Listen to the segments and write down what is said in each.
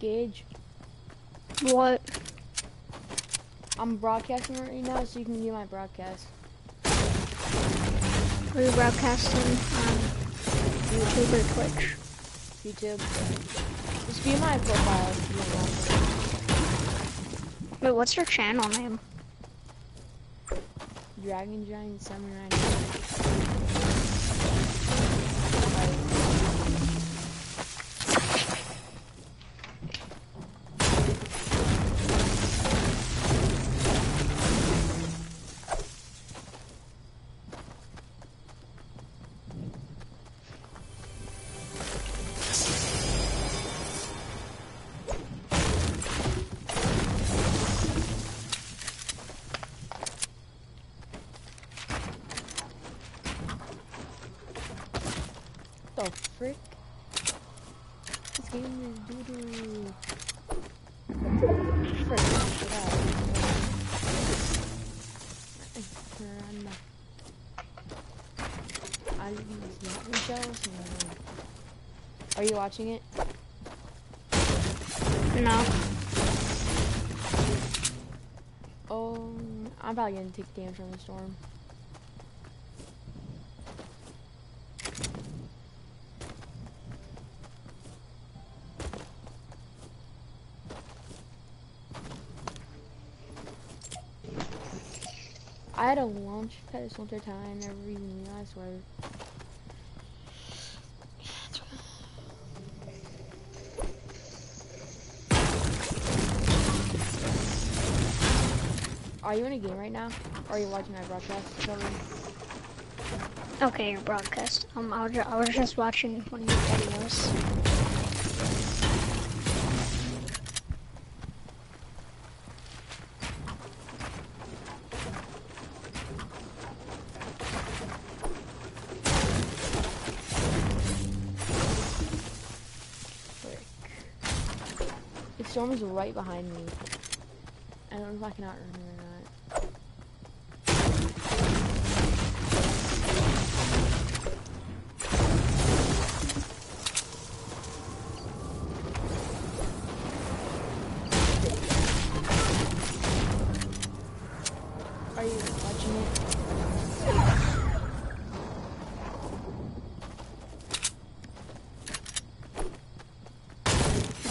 Gage, What? I'm broadcasting right now, so you can view my broadcast. Are you broadcasting on YouTube or Twitch? YouTube. Just view my profile if you Wait, what's your channel name? want. Dragon Giant 799. Watching it? No. Oh, I'm probably gonna take damage from the storm. I had a launch pad this winter time, never even knew, I swear. Are you in a game right now? Or are you watching my broadcast? Okay, your broadcast. Um, I was, I was just watching one of your videos. Storm is right behind me. I don't know if I can outrun it or not. Are you watching it?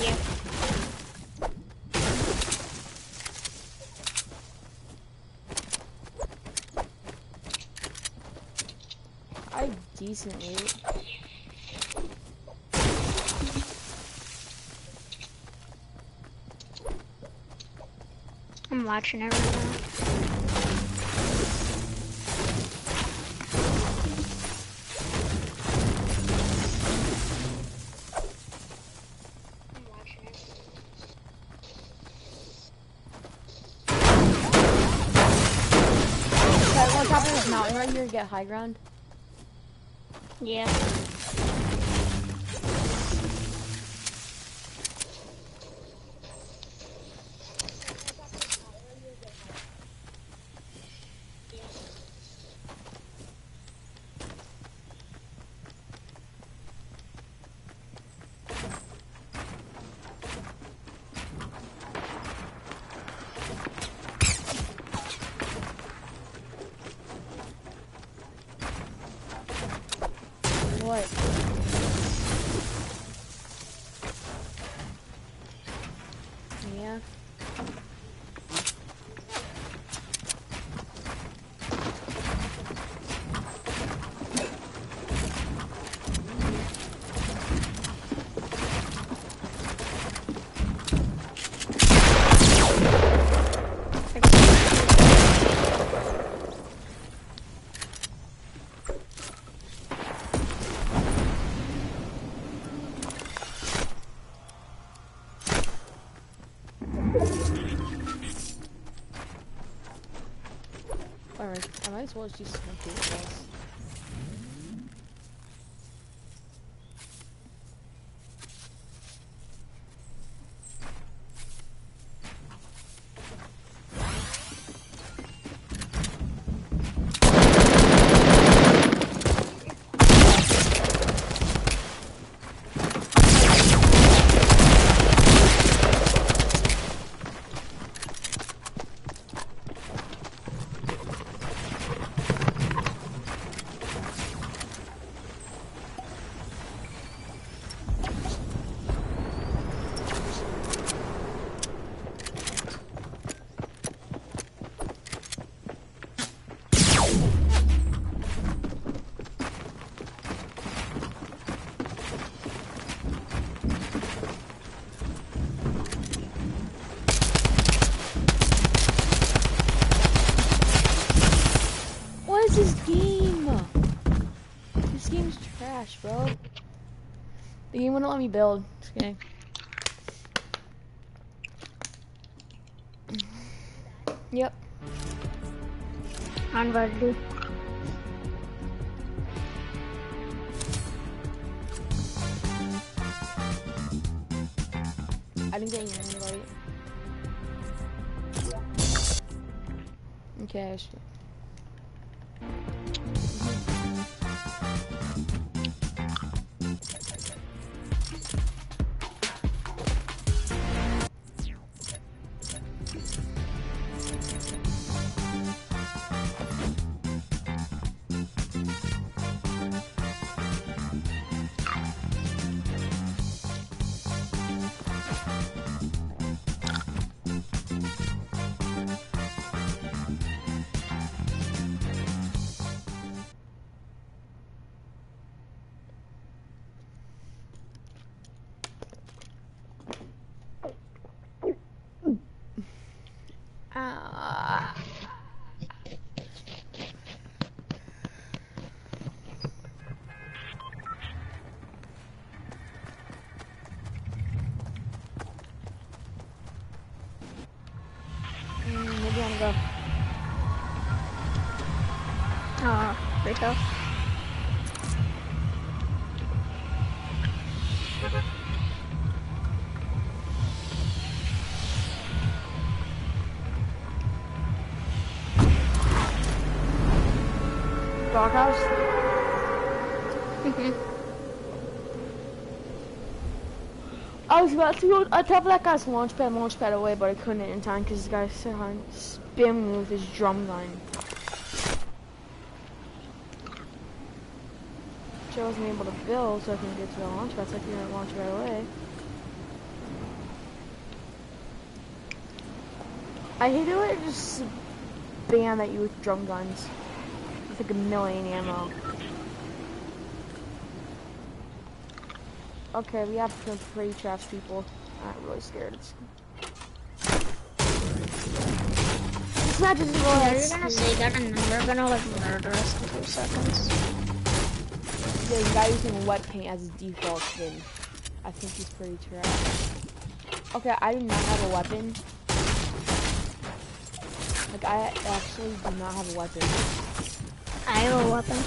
Yeah. I decently. I'm watching it right get high ground? Yeah. What? Yeah. Alright, I might as well just some paintballs. The wouldn't let me build. Just kidding. Yep. On Verdu. I didn't get your invite. Okay, Doghouse? I was about to go of that guy's launch pad, launch pad away, but I couldn't in time because this guy said on spam with his drum gun. So I wasn't able to build, so I can get to the launch pad, so I can launch right away. I hate it when it just spam at you with drum guns. It's like a million ammo. Okay, we have some pretty trash people. I'm really scared. It's... This match is Yeah, really you're gonna say that and then we're gonna like murder us in two seconds. Yeah, the guy using wet paint as his default skin. I think he's pretty trash. Okay, I do not have a weapon. Like, I actually do not have a weapon. I have a weapon.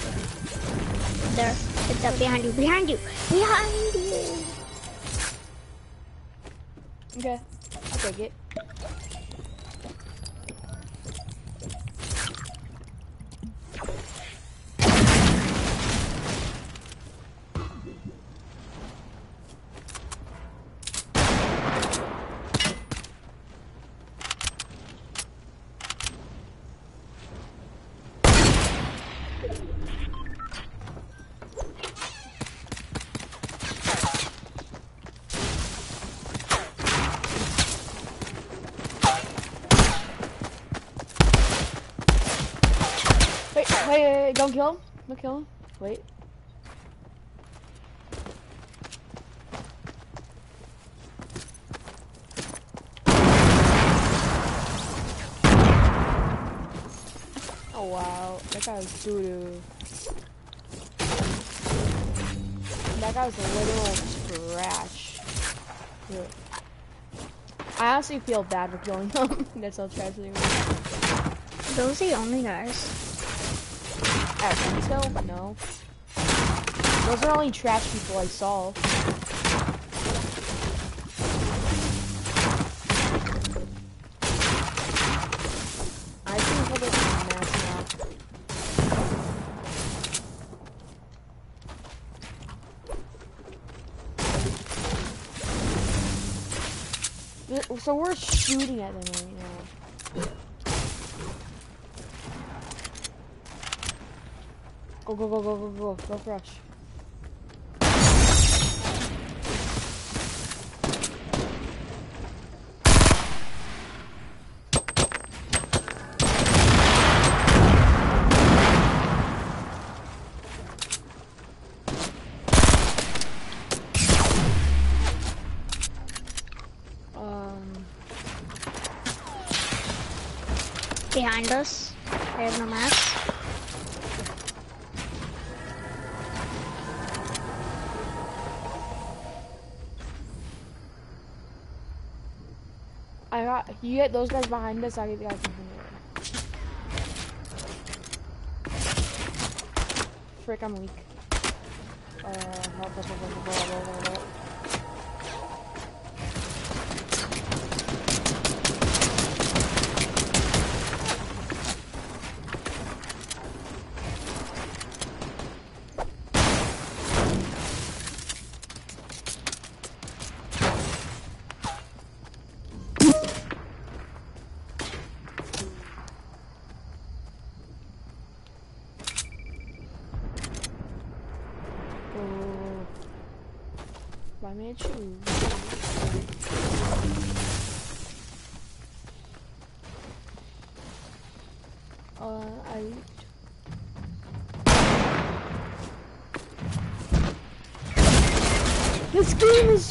There. It's up behind you. Behind you. Behind you. Okay, I'll take it. Wait, wait, wait, wait, don't kill him. Wait. Oh wow, that guy was doo doo. That guy was a literal scratch. I honestly feel bad for killing him. That's they were. Those are the only guys. I think. No. Those are only trash people I saw. I think we'll get some match now. So we're shooting at them right now. Go, go, go, go, go, go, go, for rush. Um, Behind us. You get those guys behind us. I get the guys behind you. Frick, I'm weak. Uh, help, help, help,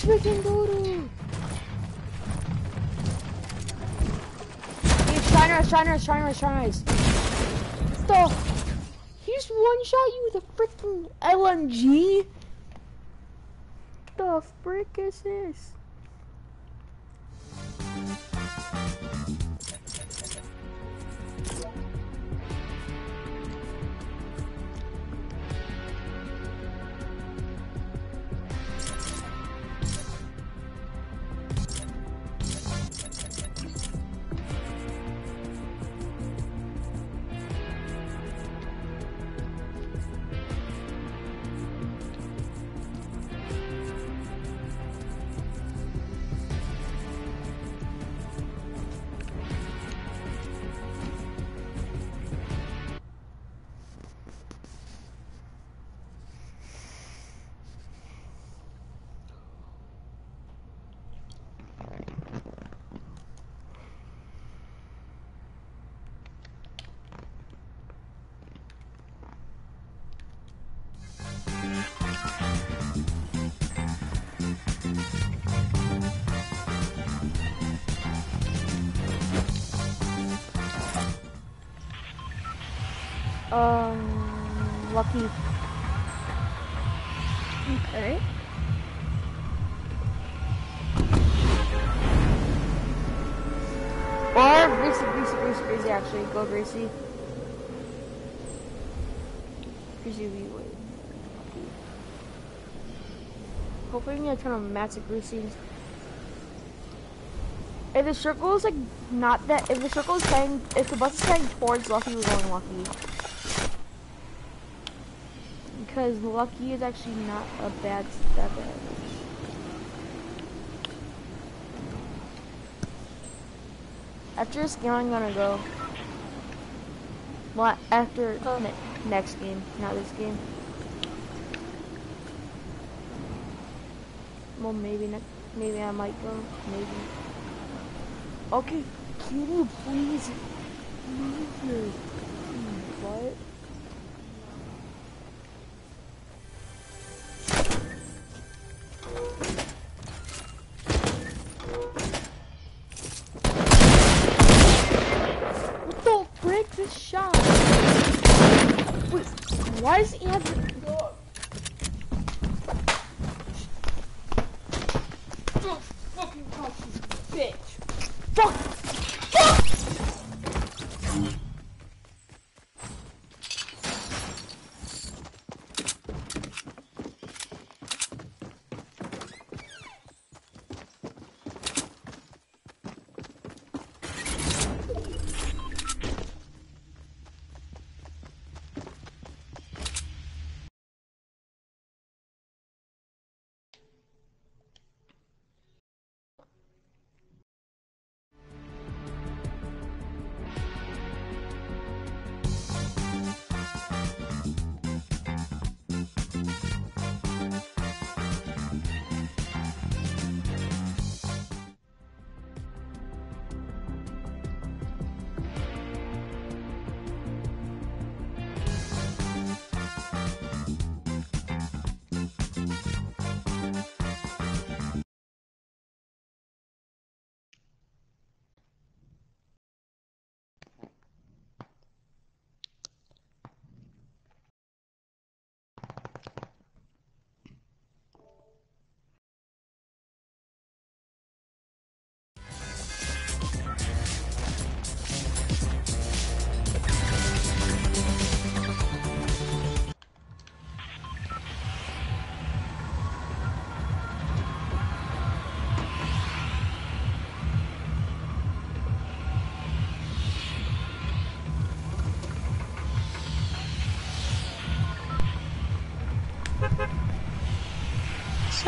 freaking brutal. Hey, Shiners, Shiners, Shiners, Shiners. The he just one shot you with a freaking LMG. The frick is this? Go Greasy. Greasy, we wait. Hopefully, we can turn on Matt's at Greasy. If the circle is like not that, if the circle is heading, if the bus is heading towards Lucky, we're going Lucky. Because Lucky is actually not a bad bad. After this game, I'm gonna go. Well, after Oh. ne next game, not this game. Well, maybe next. Maybe I might go. Maybe. Okay, Cutie, please. Please.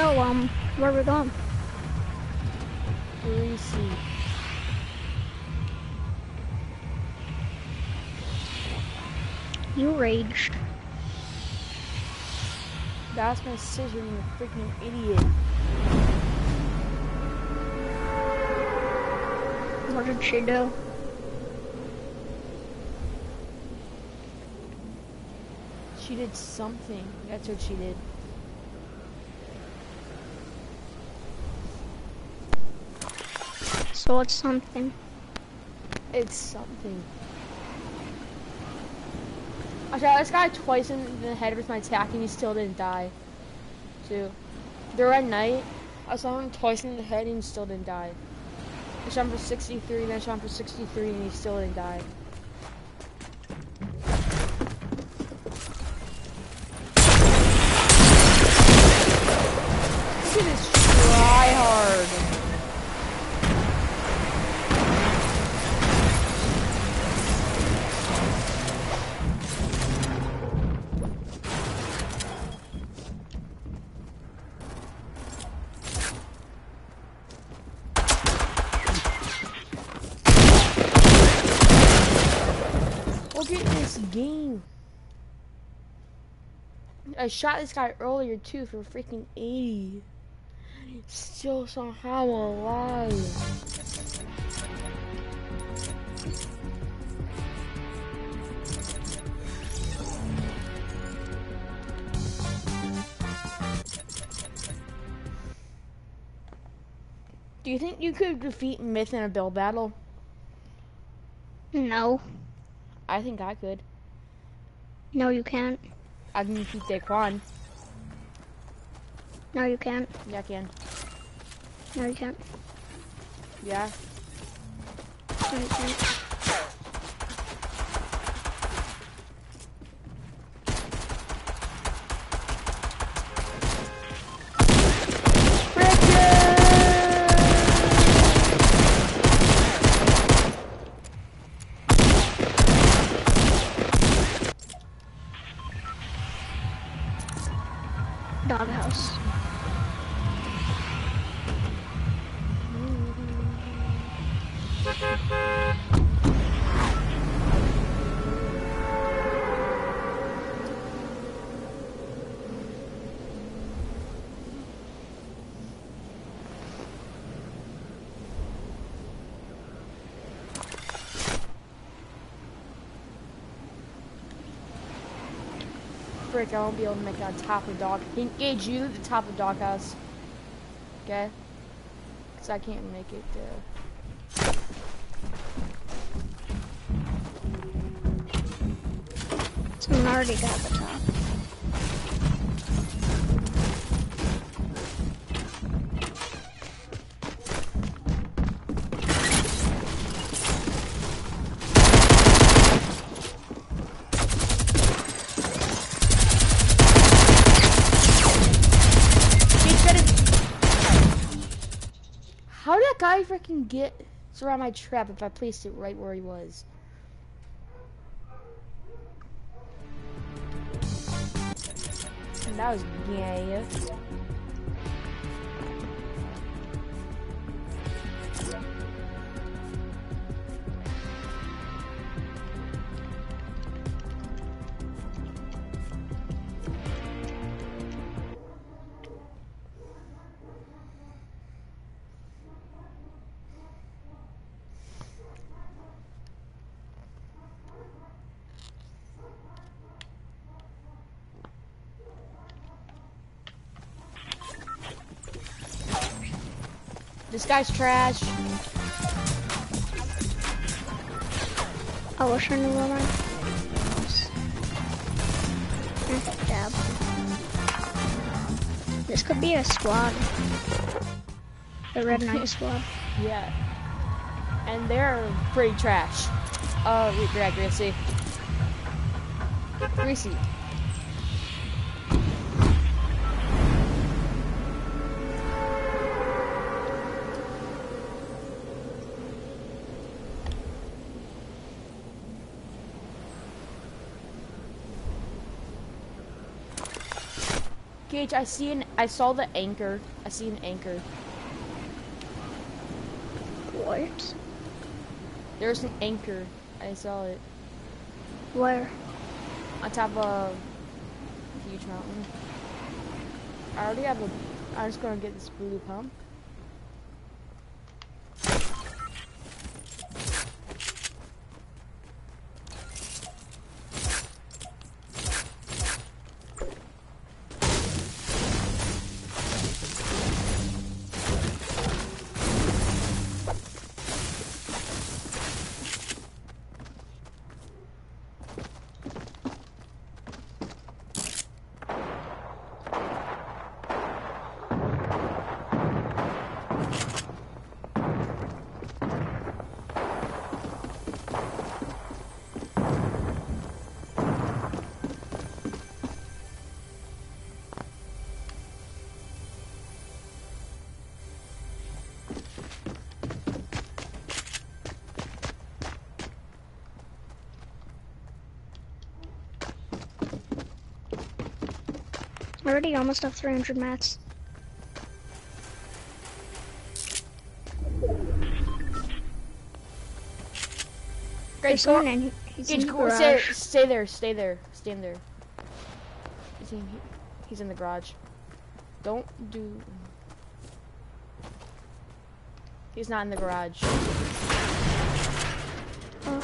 So, um, where are we going? Greasy. You raged. That's my sister, you freaking idiot. What did she do? She did something. That's what she did. So it's something. It's something. I shot this guy twice in the head with my attack and he still didn't die. Too. There at night, I saw him twice in the head and he still didn't die. I shot him for 63, then I shot him for 63 and he still didn't die. I shot this guy earlier too for freaking 80. Still somehow alive. Do you think you could defeat Myth in a build battle? No. I think I could. No, you can't. I can defeat Daequan. No, you can't. Yeah, I can. No, you can't. Yeah. No, you can't. I won't be able to make on top of the dog. Engage you at the top of the doghouse. Okay? Because I can't make it there. Someone already got the top. How did that guy freaking get around my trap if I placed it right where he was? That was gay. Guy's trash. I wish I knew where my was. Dab. This could be a squad. The Red Knight squad. Yeah. And they're pretty trash. Uh, re- yeah, Greasy. Greasy. PH, I see an, I saw the anchor. I see an anchor. What? There's an anchor. I saw it Where? on top of a huge mountain. I already have a. I'm just gonna get this blue pump. Already almost have 300 mats. Great, go, someone in. He's in Gage, the stay, stay there, stay there, stand there. He's in, he- he's in the garage. Don't do. He's not in the garage. Oh.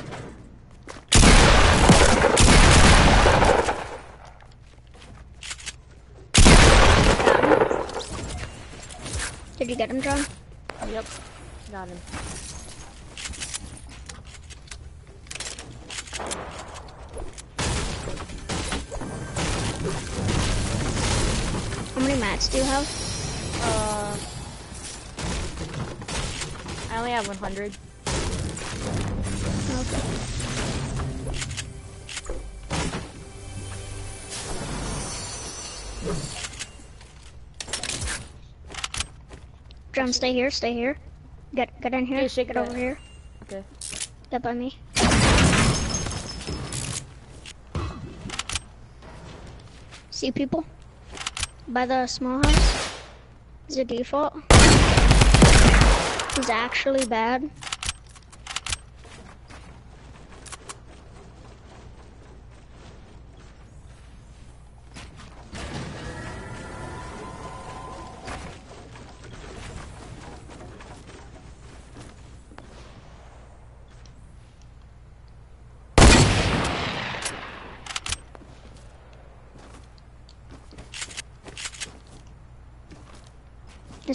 Did you get him, John? Yep, got him. How many mats do you have? Uh, I only have 100. Stay here, stay here. Get get in here. Shake get that. over here. Okay. Get by me. See people? By the small house? Is it default? Is actually bad.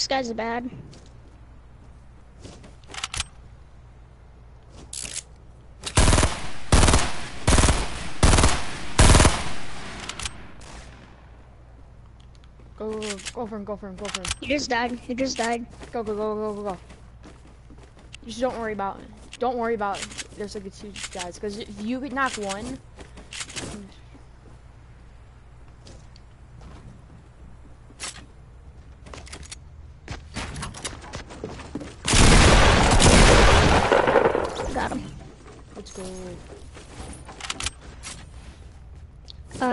This guy's bad. Go, go, go, go for him, go for him, go for him. He just died. He just died. Go, go, go, go, go, go. Just don't worry about it. Don't worry about there's like a two guys, because if you could knock one, Got him. let's go.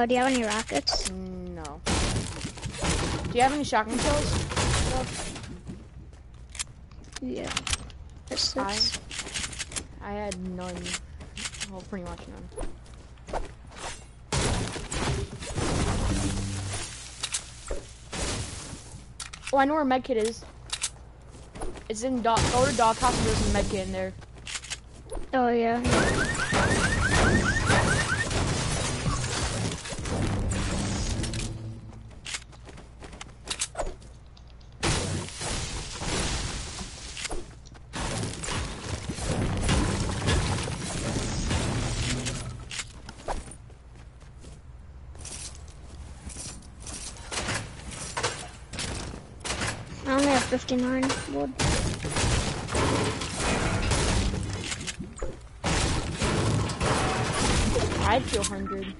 Uh, do you have any rockets? No. Do you have any shotgun shells? Yeah. This I, I had none. Well, pretty much none. Oh, I know where medkit is. It's in dog. Go to dog house and there's a medkit in there. Oh yeah. 59 wood. I had 200.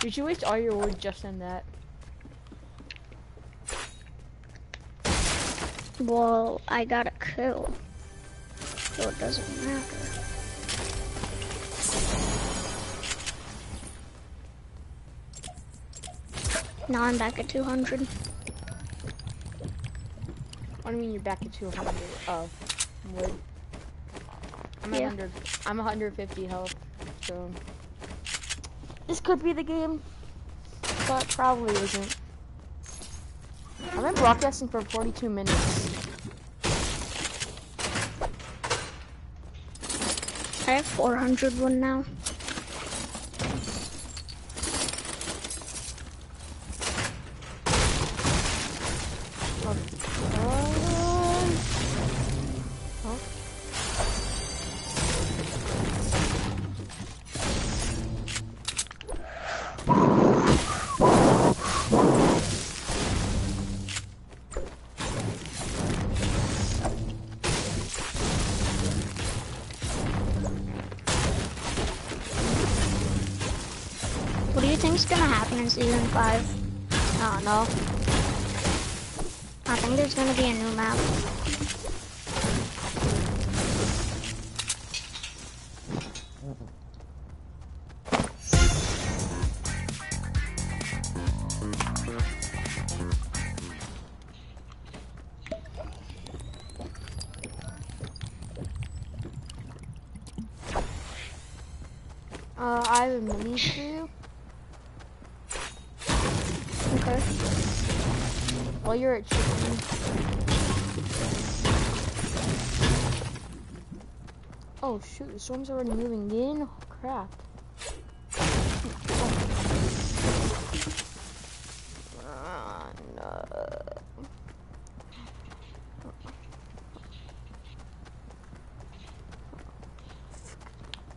Did you waste all your wood just on that? Well, I got a kill. So it doesn't matter. Now I'm back at 200. What do you mean you're back at 200? Oh, wood. I'm at Yeah. 100. I'm 150 health, so this could be the game, but probably isn't. I've been broadcasting for 42 minutes. I have 400 one now. Season 5? I don't know. I think there's gonna be a new map. Storm's already moving in? Oh, crap.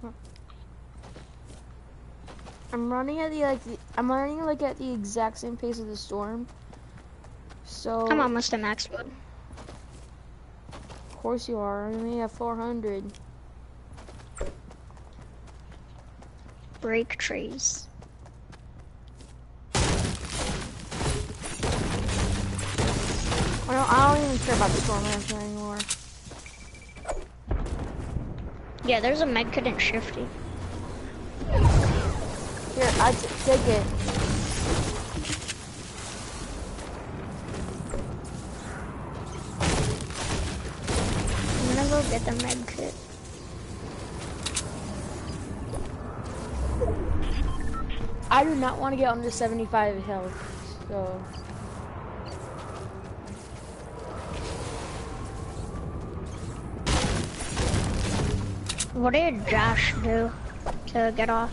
No. I'm running at the like the, I'm running like at the exact same pace of the storm. So I'm almost at max. Of course you are. I only have 400. Break trees. I don't, I don't even care about the storm answer anymore. Yeah, there's a medkit and shifty. Here, I take it. I'm gonna go get the medkit. I do not want to get under 75 health, so. What did Josh do to get off?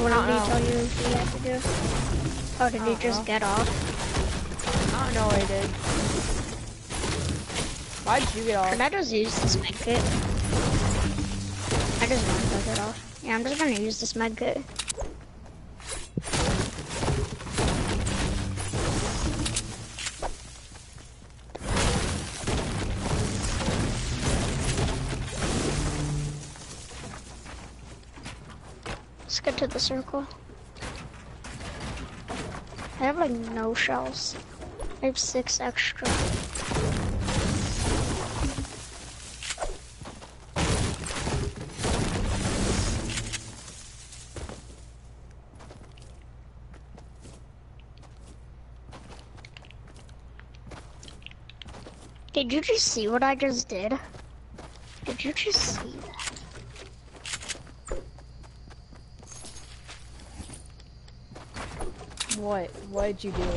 What did he tell you he had to do? Or did he just know. get off? I don't know what I did. Why'd you get off? Should I just use this medkit? Yeah, I'm just gonna use this medkit. Let's get to the circle. I have like no shells. I have six extra. Did you just see what I just did? Did you just see that? What? What did you do?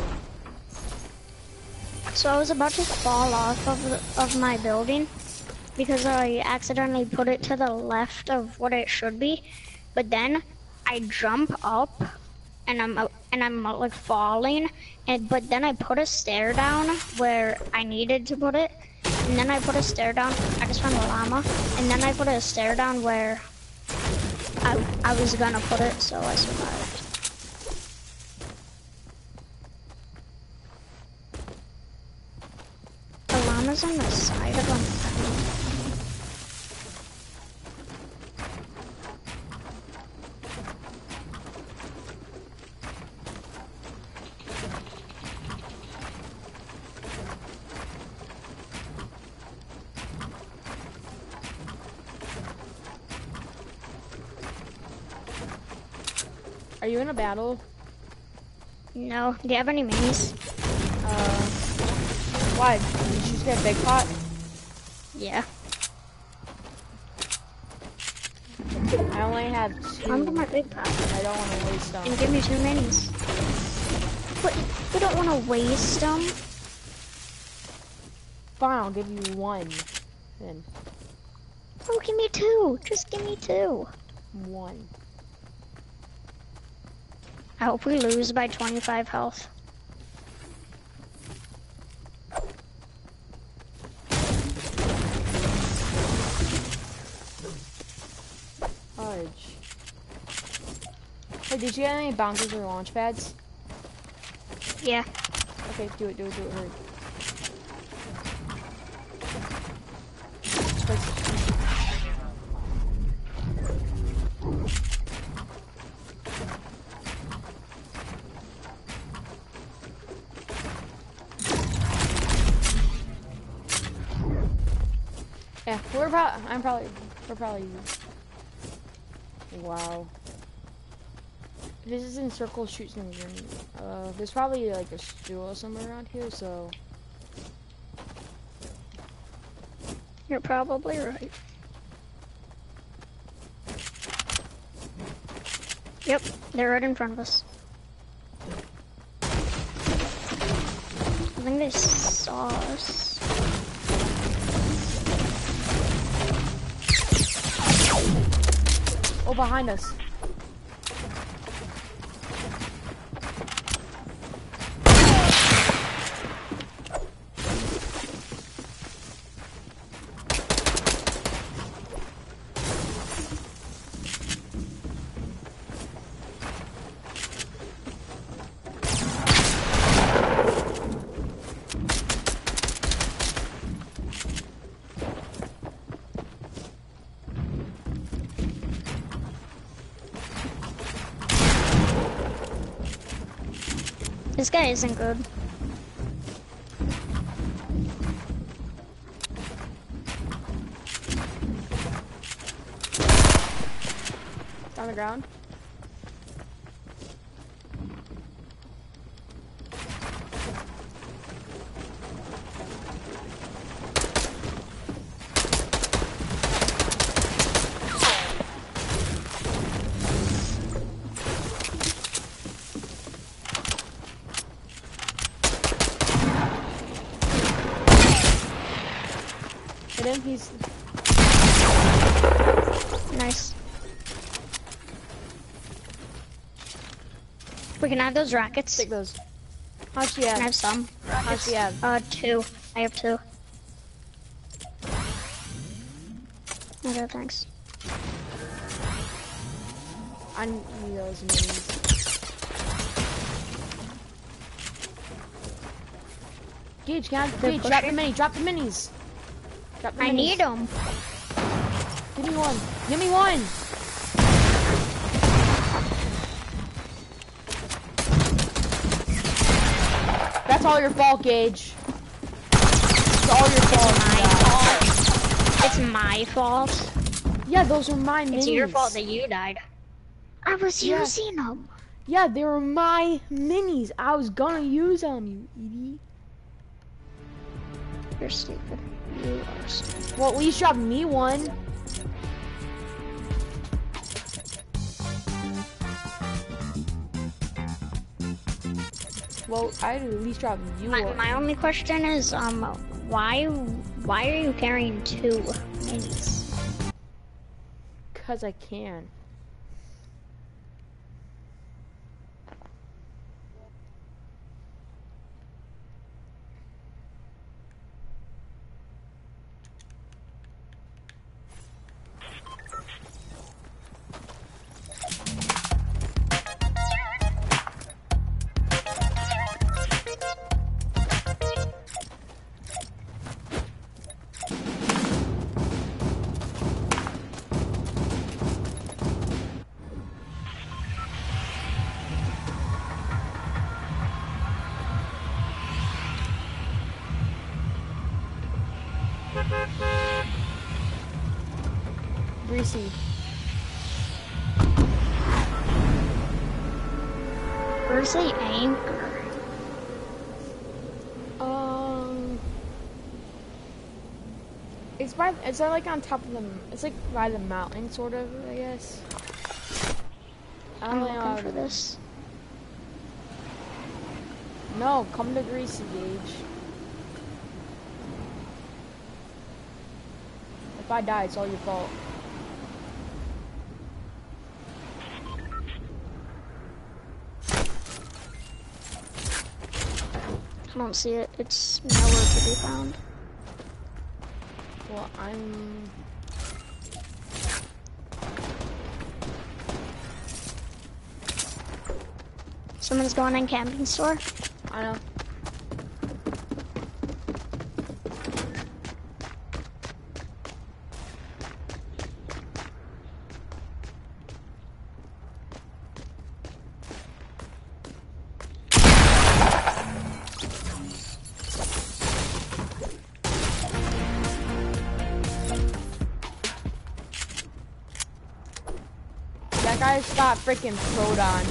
So I was about to fall off of the, of my building because I accidentally put it to the left of what it should be, but then I jump up and I'm and I'm like falling, and but then I put a stair down where I needed to put it, and then I put a stair down. I just found a llama, and then I put a stair down where I I was gonna put it, so I survived. The llama's on the side of a Are in a battle? No. Do you have any minis? Uh, why? Did you just get a big pot? Yeah. I only have Come to two. my big pot I don't want to waste them. and give me two minis. But we don't want to waste them. Fine, I'll give you one. Then Oh, give me two. Just give me two. one. I hope we lose by 25 health. Fudge. Hey, did you get any bouncers or launch pads? Yeah. Okay, do it, do it, do it, hurry. I'm probably, we're probably, wow. This is in circle, shoot some green. Uh, there's probably like a stool somewhere around here, so. You're probably right. Yep, they're right in front of us. I think they saw us. Oh, behind us. Isn't good. On the ground. Hit him. He's Nice. Can have those rackets. take those. How much do you Can I have? have some? How much do you have? Uh, two. I have two. Okay, thanks. I need those minis. Gage, can I, Gage, drop the mini, drop the minis. Drop the I need them. Give me one. Give me one. That's all your fault, Gage. It's all your fault. My Yeah. fault. It's my fault. Yeah, those are my minis. It's your fault that you died. I was Yeah. using them. Yeah, they were my minis. I was gonna use them, you idiot. You're stupid. You are stupid. Well, at least drop me one. Well, I'd at least drop you My, my only question is, um, why, why are you carrying two minis? Cause I can. Greasy. Where's the anchor? Um, it's by it's like on top of the it's like by the mountain, sort of. I guess. I I'm don't know. how looking for this. No, come to Greasy Gage. If I die, it's all your fault. I don't see it. It's nowhere to be found. Well, I'm. Someone's going in camping store. I know. Guy's got freaking Proton.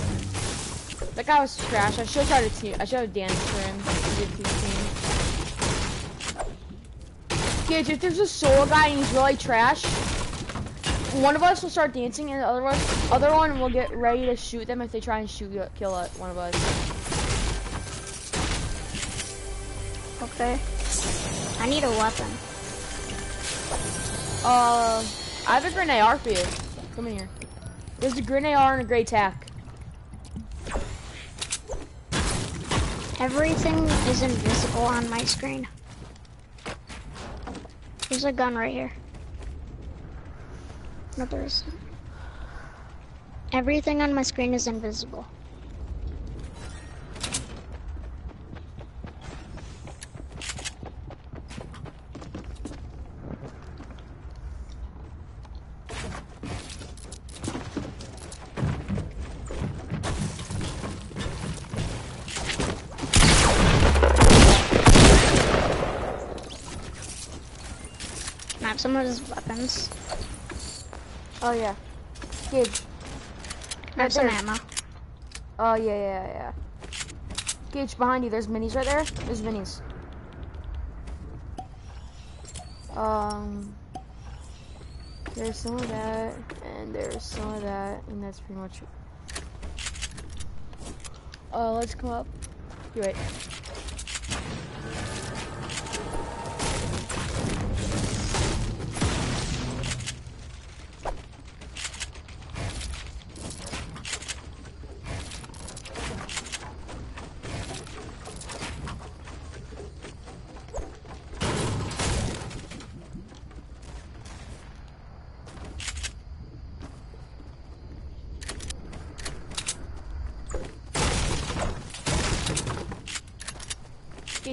That guy was trash. I should have tried to team. I should have danced for him. He did team. Kids, if there's a solo guy and he's really trash, one of us will start dancing and the other one, other one will get ready to shoot them if they try and shoot kill one of us. Okay. I need a weapon. Uh, I have a grenade AR for you. Come in here. There's a grenade AR and a great tack. Everything is invisible on my screen. There's a gun right here. No, there isn't. Everything on my screen is invisible. Some of his weapons? Oh yeah. Gage. Can I have some ammo? Oh yeah, yeah, yeah. Gage, behind you. There's minis right there. There's minis. Um, there's some of that, and there's some of that, and that's pretty much it. Uh, let's come up. You wait.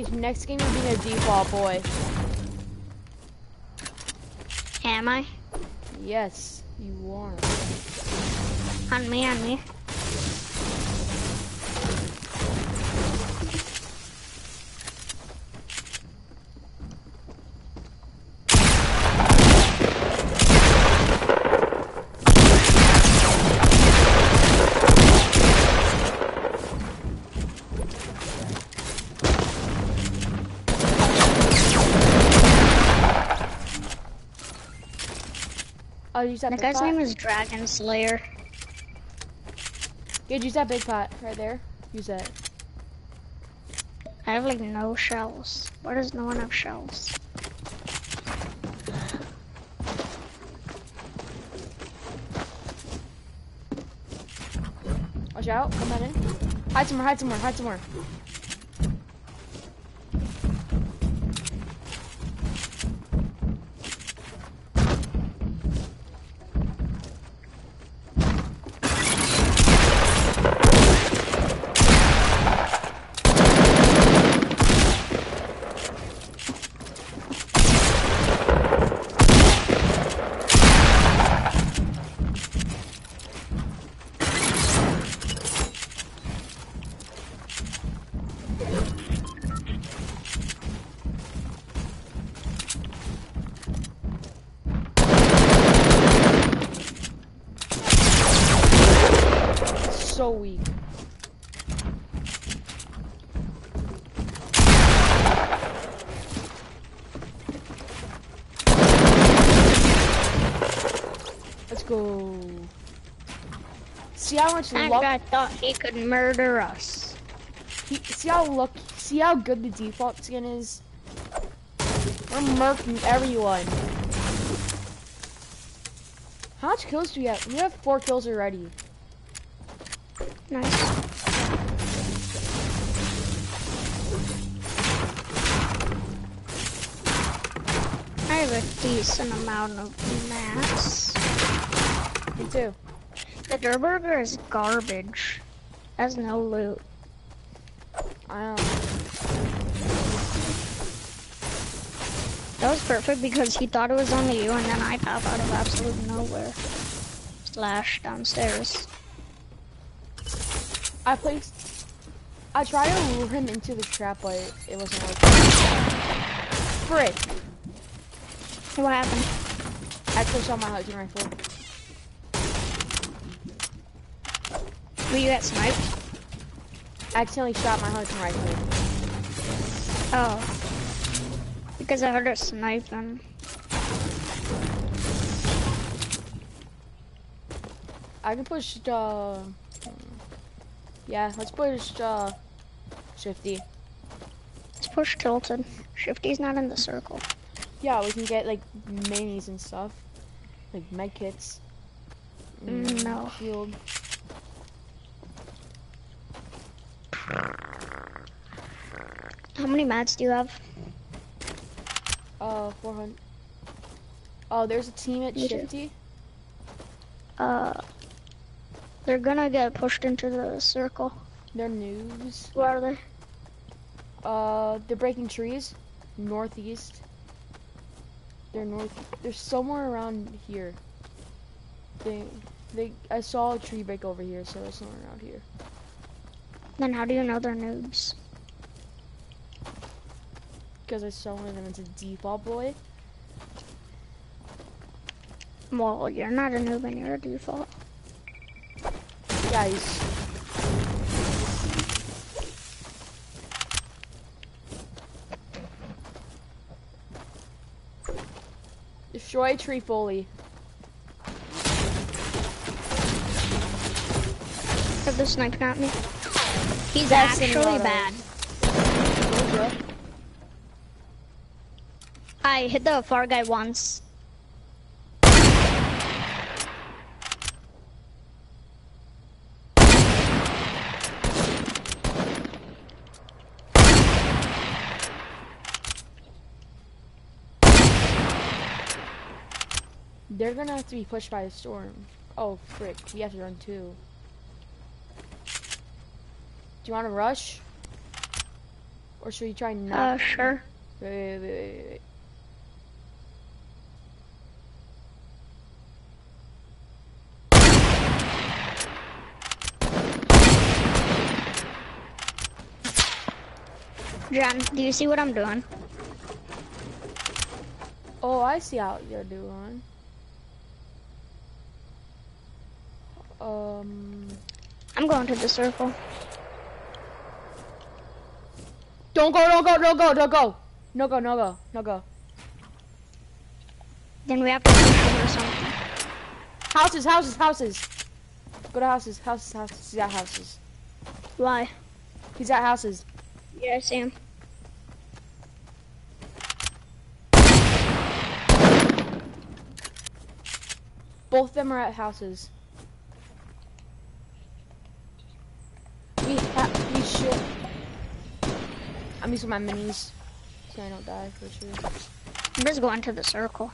Next game you're being a default boy. Am I? Yes, you are. On me, on me. Oh, use that big guy's pot? name is Dragon Slayer. Gage, use that big pot right there. Use that. I have like no shells. Why does no one have shells? Watch out. Come on in. Hide somewhere, hide somewhere, hide somewhere. Much That luck. guy thought he could murder us. He, see how luck. See how good the default skin is. We're murking everyone. How much kills do we have? We have four kills already. Nice. I have a decent amount of mats. Me too. The Durrr Burger is garbage. Has no loot. I know. That was perfect because he thought it was only you and then I pop out of absolute nowhere. Slash downstairs. I placed. I tried to lure him into the trap, but it, it wasn't working. Frick! What happened? I pushed out my hunting rifle. Were you get sniped? I accidentally shot my hunting rifle. Oh. Because I heard a sniping. I can push. Uh, yeah, let's push. Uh, Shifty. Let's push tilted. Shifty's not in the circle. Yeah, we can get like minis and stuff, like med kits. Mm, no. Shield. How many mats do you have? Uh, 400. Oh, there's a team at. Shifty. Uh, they're gonna get pushed into the circle. They're noobs. Where are they? Uh, they're breaking trees, northeast. They're north. They're somewhere around here. They, they. I saw a tree break over here, so they're somewhere around here. Then how do you know they're noobs? Because I saw one of them. A default boy. Well, you're not a noob and you're a default. Guys. Destroy tree fully. Have the sniping at me. He's That's actually another. bad. I hit the far guy once. They're gonna have to be pushed by a storm. Oh frick, we have to run too. Do you want to rush? Or should we try not? Uh, sure. Wait, wait, wait, wait, wait. John, do you see what I'm doing? Oh, I see how you're doing. Um, I'm going to the circle. Don't go, don't go, don't go, don't go. No go, no go, no go. Then we have to over something. Houses, houses, houses. Go to houses, houses, houses. He's at houses. Why? He's at houses. Yeah, I see him. Both of them are at houses. We ha we should. I'm using my minis so I don't die for sure. I'm just going to the circle.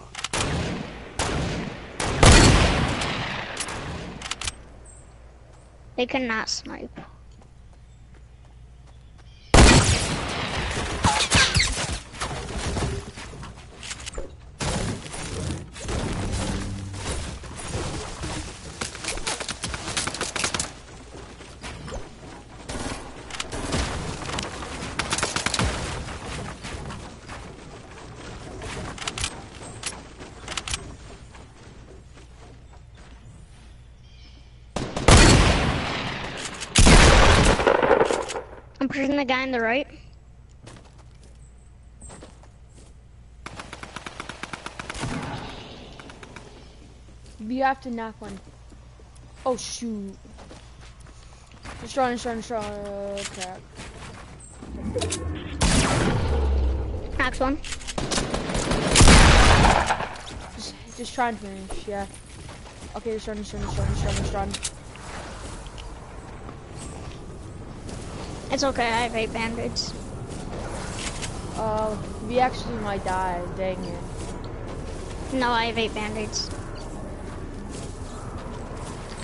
They cannot snipe. I'm pushing the guy on the right. You have to knock one. Oh shoot. Just run, just run, just run. Oh, crap. Next one. Just, just try and finish, yeah. Okay, just run, just run, just run, just run, just run. It's okay, I have eight band-aids. Uh, we actually might die, dang it. No, I have eight band-aids.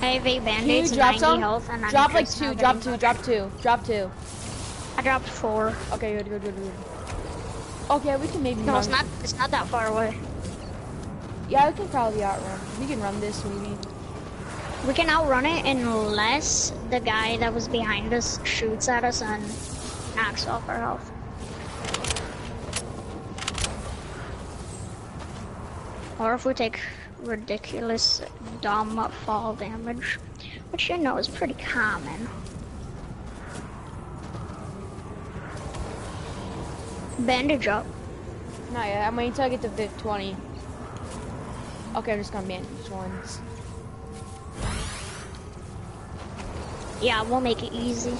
I have eight band-aids and drop 90 some? health and I'm Drop like two, drop two, drop two, drop two. I dropped four. Okay, good, good, good, good. Okay, we can maybe No, run. it's not. It's not that far away. Yeah, we can probably outrun. We can run this maybe. We can outrun it unless the guy that was behind us shoots at us and knocks off our health. Or if we take ridiculous dumb fall damage, which you know is pretty common. Bandage up. No, yet. I'm waiting until I get to fif- 20. Okay, I'm just gonna bandage once. Yeah, we'll make it easy.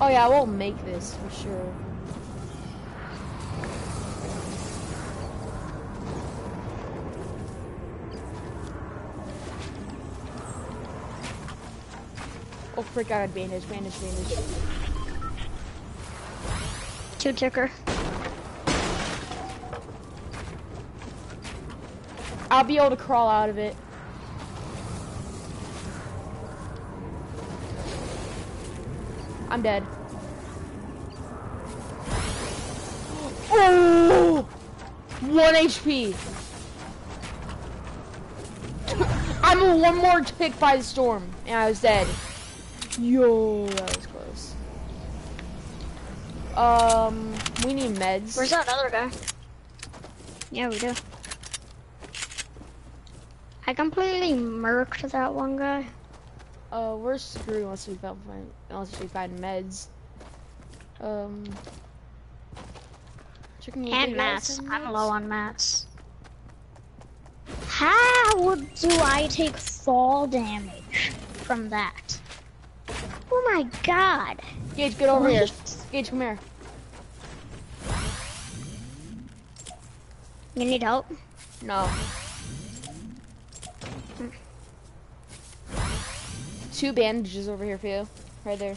Oh yeah, we'll make this for sure. Oh frick, I got bandage, bandage, bandage. Two ticker. I'll be able to crawl out of it. I'm dead. Oh! One HP. I'm one more tick by the storm, and I was dead. Yo, that was close. Um, we need meds. Where's that other guy? Yeah, we do. I completely murked that one guy. Uh, we're screwed unless we find unless we find meds. Um, chicken And mats. I'm low on mats. How do I take fall damage from that? Oh my god. Gage, get over here. Gage, come here. You need help? No. Two bandages over here for you, right there.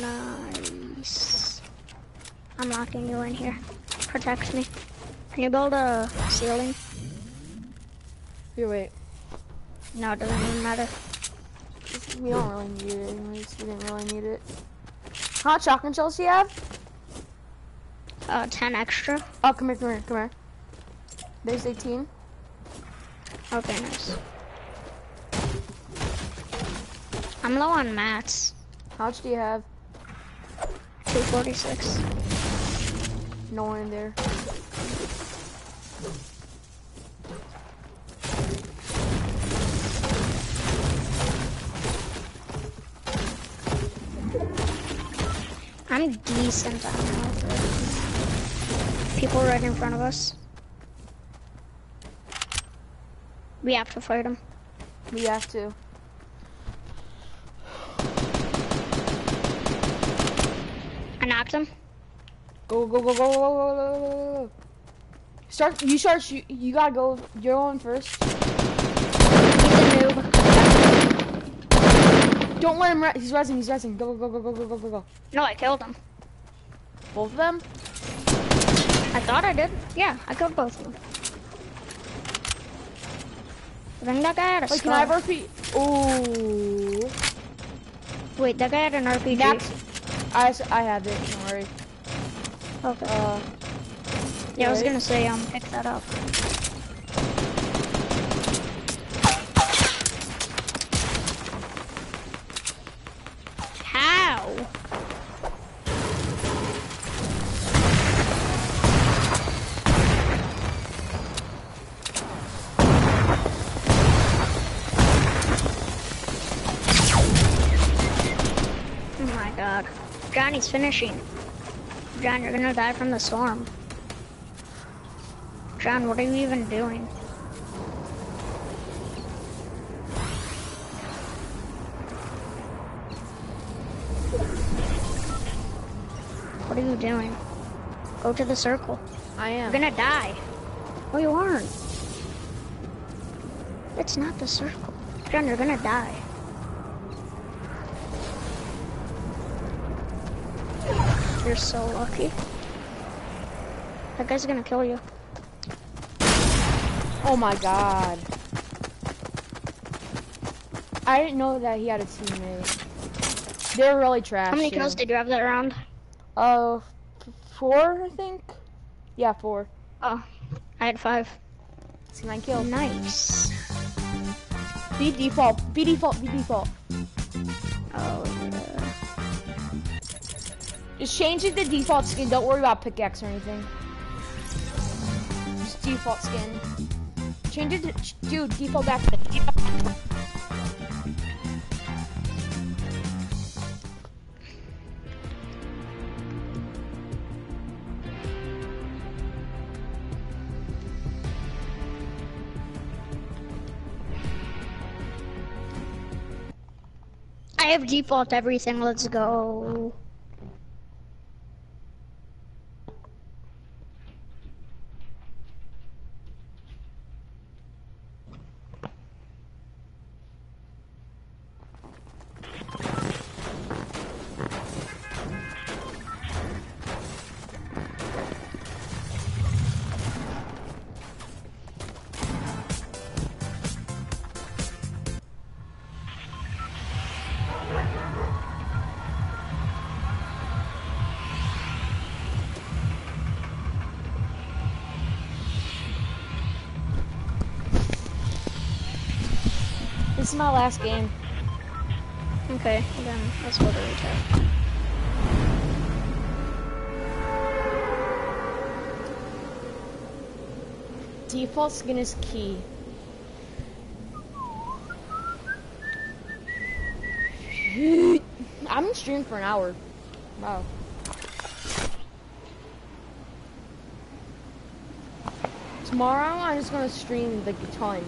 Nice. I'm locking you in here. Protect me. Can you build a ceiling? Here, wait. No, it doesn't even matter. We don't really need it anyways. We didn't really need it. How much shotgun shells do you have? Uh, 10 extra. Oh, come here, come here, come here. There's 18. Okay, nice. I'm low on mats. How much do you have? 246. No one in there. I'm decent on health. People right in front of us. We have to fight them. We have to. knocked him. Go, go, go, go, go, go, go, go. Start, you start, shoot, you gotta go, you're on first. Don't let him, re he's resing, he's resing. Go, go, go, go, go, go, go, go. go. No, I killed him. Both of them? I thought I did. Yeah, I killed both of them. Then that guy had a Wait, skull. can I have RP? Ooh. Wait, that guy had an RPG. Next. I, I have it, don't worry. Okay. Uh, yeah, I was gonna say, um, pick that up. Johnny's finishing. John, you're gonna die from the storm. John, what are you even doing? What are you doing? Go to the circle. I am. You're gonna die. No, you aren't. It's not the circle. John, you're gonna die. You're so lucky. That guy's gonna kill you. Oh my god. I didn't know that he had a teammate. They're really trash. How many kills did you have that round? Uh, four, I think. Yeah, four. Oh, I had five. See nine kills. Nice. Be default. Be default. Be default. Just change it to default skin. Don't worry about pickaxe or anything. Just default skin. Change it to, dude, default back to default. I have default everything. Let's go. This is my last game. Okay, then let's go to retail. Default skin is key. I'm in stream for an hour. Wow. Tomorrow I'm just gonna stream a ton.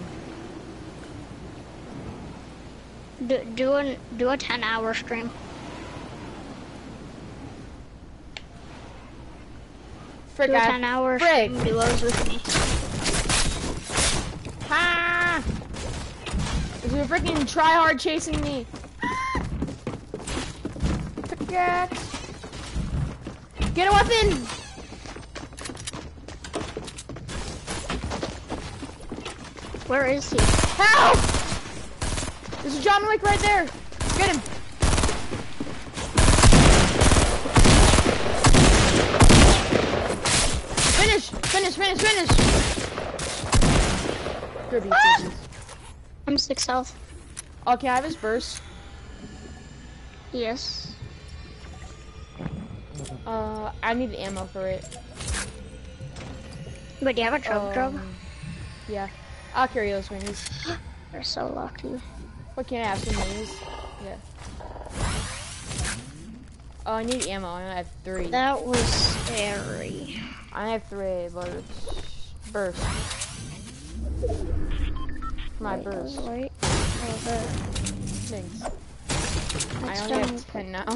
Do, do an do a ten hour stream. Frick, Do a I- ten hour frick. stream duos with me. Ah! A freaking tryhard chasing me. Pickaxe. Get a weapon! Where is he? Help! John Wick right there. Get him. Finish! Finish! Finish! Finish! Please. I'm six health. Okay, I have his burst? Yes. Uh, I need ammo for it. But do you have a drug? Um, Yeah. I'll carry those minis. You're so lucky. What can I have? Some minis? Yeah. Oh, I need ammo. I have three. That was scary. I have three, but it's burst. My Wait, burst. Wait. Oh, there. Thanks. I only have ten now.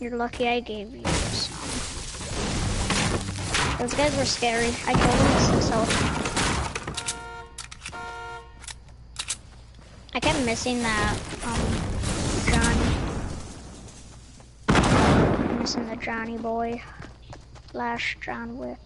You're lucky I gave you some. Those guys were scary. I killed them with six health. I kept missing that, um, Johnny. Missing the Johnny boy. Slash John Wick.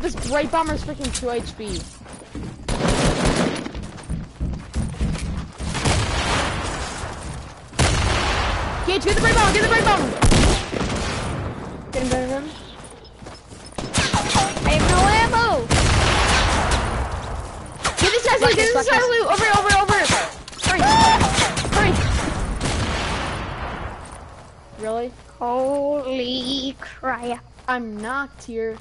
This Brite Bomber's freaking 2 HP. Get, get the Brite Bomber, get the Brite Bomber! Get him, get him. I have no ammo! Get this side, loot, get this side, loot! Over, over, over! Hurry! Hurry! Really? Holy crap. I'm knocked here.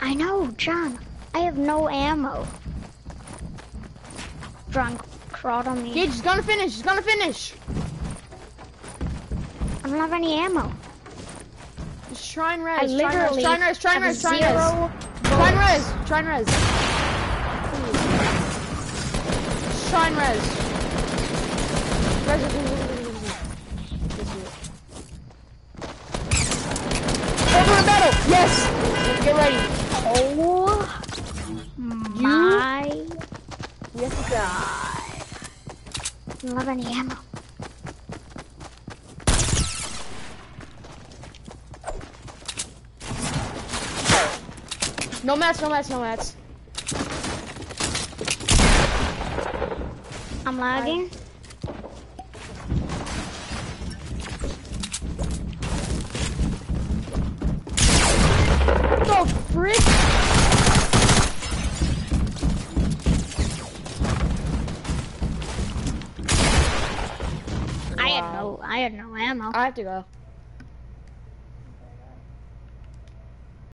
I know, John. I have no ammo. John crawled on me. Gage is gonna finish. He's gonna finish. I don't have any ammo. Try and res. Try and res. literally Try and res. Try and res. Try and res. Try and res. Try and res. Over the metal. Yes. Get ready. Oh my Yes. god. I don't have any ammo. No mats. No mats. No mats. I'm lagging. The frick? I had no I had no ammo. I have to go.